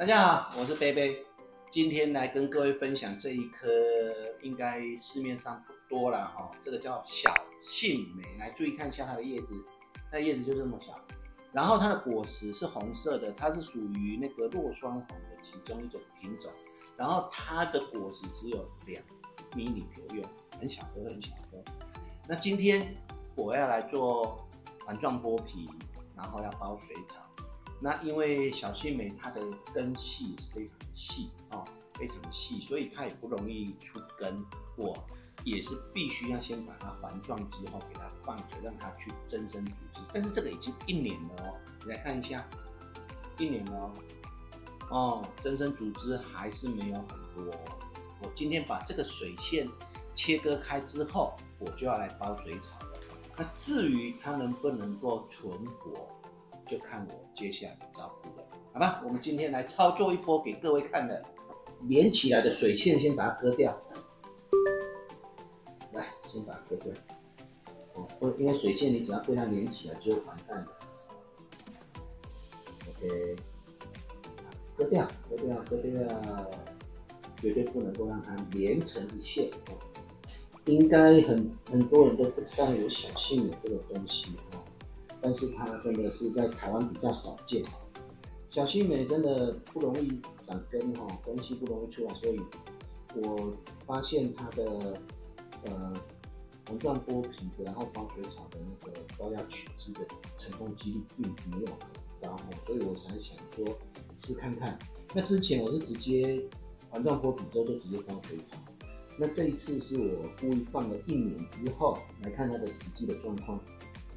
大家好，我是贝贝，今天来跟各位分享这一颗，应该市面上不多了哈。这个叫小杏梅，来注意看一下它的叶子，那叶子就这么小，然后它的果实是红色的，它是属于那个落霜红的其中一种品种，然后它的果实只有两米米左右，很小颗很小颗。那今天我要来做环状剥皮，然后要包水草。那因为小杏梅它的根系是非常的细哦，非常的细，所以它也不容易出根。我也是必须要先把它环状之后给它放着，让它去增生组织。但是这个已经一年了哦，你来看一下，一年了哦，哦，增生组织还是没有很多。我今天把这个水线切割开之后，我就要来包水草了。那至于它能不能够存活？就看我接下来的照顾了，好吧？我们今天来操作一波给各位看的，连起来的水线先把它割掉，来，先把它割掉。哦，不，因为水线你只要被它连起来就完蛋了。OK，割掉，割掉，割掉，绝对不能够让它连成一线。应该很很多人都不知道有小杏的这个东西哦。但是它真的是在台湾比较少见，小西梅真的不容易长根哈，根系不容易出来，所以我发现它的呃环状剥皮，然后包水草的那个高压取汁的成功几率并没有很高哈，所以我才想说试看看。那之前我是直接环状剥皮之后就直接包水草，那这一次是我故意放了一年之后来看它的实际的状况，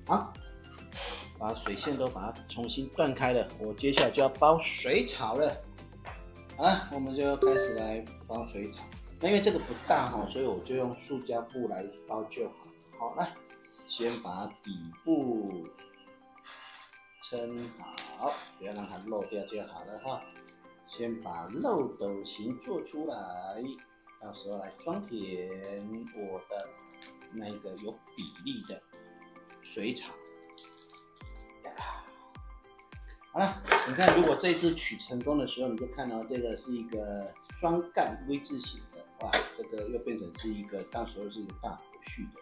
好。把水线都把它重新断开了，我接下来就要包水草了。好了，我们就开始来包水草。那因为这个不大哈，所以我就用塑胶布来包就好。好，来，先把底部撑好，不要让它漏掉就好了哈。先把漏斗形做出来，到时候来装填我的那个有比例的水草。好了，你看，如果这次取成功的时候，你就看到这个是一个双干 V 字形的，哇，这个又变成是一个到时候是一个大火序的。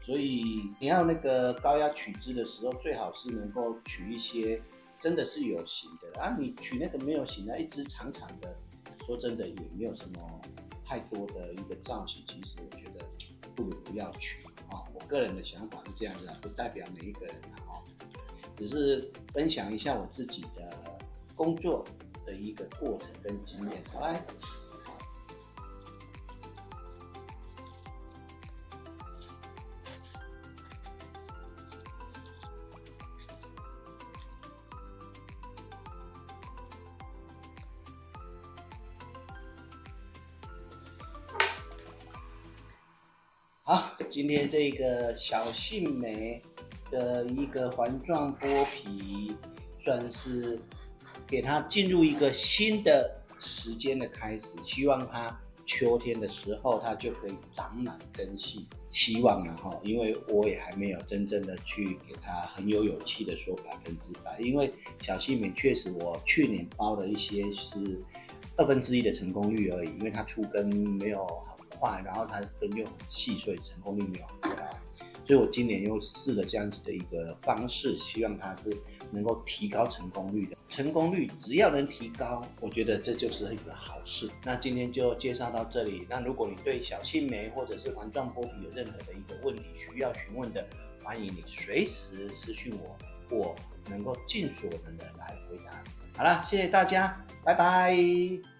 所以你要那个高压取汁的时候，最好是能够取一些真的是有形的啊。你取那个没有形的，一只长长的，说真的也没有什么太多的一个造型，其实我觉得不如不要取啊。我个人的想法是这样子，不代表每一个人啊。只是分享一下我自己的工作的一个过程跟经验，好来。好，今天这个小杏梅。的一个环状剥皮，算是给它进入一个新的时间的开始。希望它秋天的时候，它就可以长满根系。希望了哈，因为我也还没有真正的去给它很有勇气的说百分之百。因为小细米确实，我去年包了一些是二分之一的成功率而已，因为它出根没有很快，然后它根又很细，所以成功率没有。所以我今年又试了这样子的一个方式，希望它是能够提高成功率的。成功率只要能提高，我觉得这就是一个好事。那今天就介绍到这里。那如果你对小青梅或者是环状剥皮有任何的一个问题需要询问的，欢迎你随时私讯我，我能够尽所能的来回答。好了，谢谢大家，拜拜。